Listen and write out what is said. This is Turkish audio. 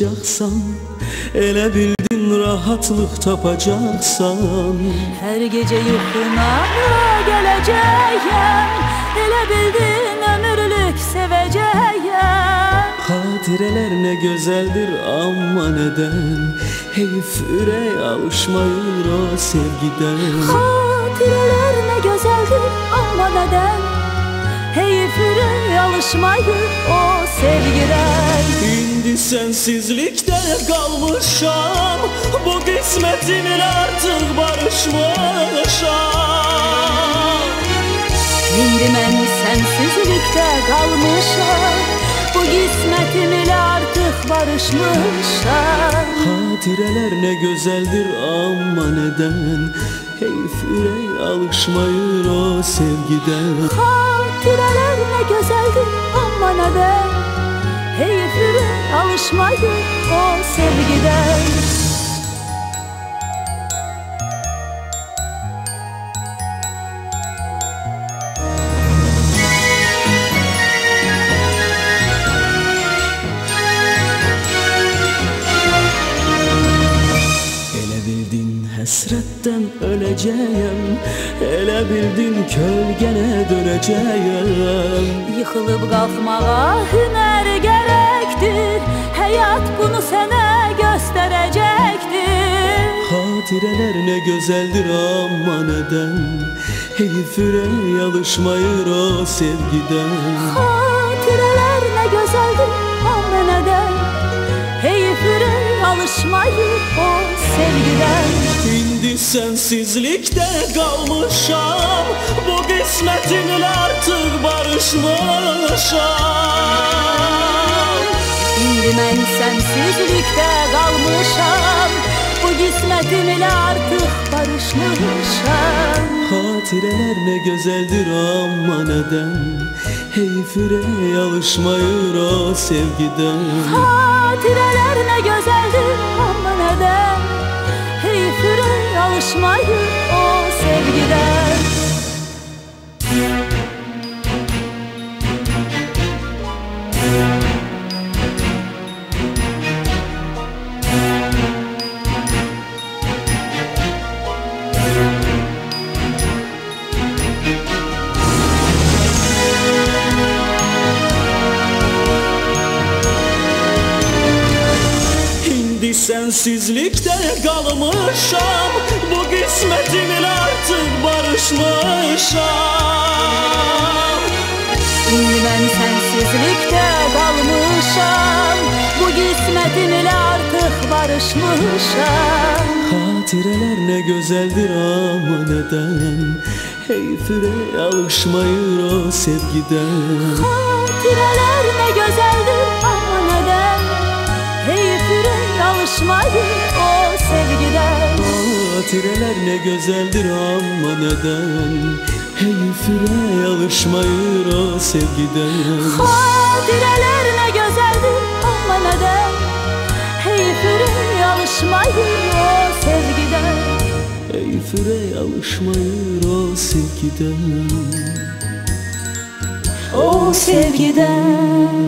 alışacaksan Ele bildin rahatlık tapacaksan. Her gece yuxuna geleceğim? Elə bildin ömürlük seveceğim. Hadireler ne güzeldir ama neden? Heyif ürey alışmayır o sevgiden. Hatireler ne güzeldir ama neden? Heyif ürey alışmayır o sevgiden Şimdi sensizlikte kalmışam? Bu kısmetimin artık barışmışam. Şimdi mən sensizlikte kalmışam. Bu qismətim ilə artıq barışmışam. Hadireler ne güzeldir ama neden? Heyif ürey alışmayır o sevgiden. Hatireler ne güzeldir ama neden alışmayır o sevgiden hasretten öleceğim. Ele bildin kölgene döneceğim. Yıxılıb qalxmağa hünər gərəkdir Həyat bunu sənə göstərəcəkdir Hatireler ne güzeldir ama neden Heyif ürey alışmayır o sevgiden. Xatirələr nə gözəldir amma nədən Heyif ürək alışmayır o sevgidən Şimdi sensizlikte kalmışam Bu kısmetinle artık barışmışam İndi mən sənsizlikdə qalmışam Bu qismətim ilə artıq barışmışam. Hatireler ne güzeldir ama neden? Heyif ürey alışmayır o sevgiden. Xatirələr nə gözəldir amma nədən Heyif ürək alışmayır o sevgidən sensizlikte kalmışam Bu kısmetimle artık barışmışam. İndi mən sənsizlikdə qalmışam Bu qismətim ilə artıq barışmışam. Hatireler ne güzeldir ama neden? Heyif ürey alışmayır o sevgiden Xatirələr Hatireler ne güzeldir ama neden? Heyif ürey alışmayır o sevgiden. Xatirələr nə gözəldir amma nədən Heyif ürək alışmayır o sevgidən Heyif ürey alışmayır o sevgiden. O sevgidən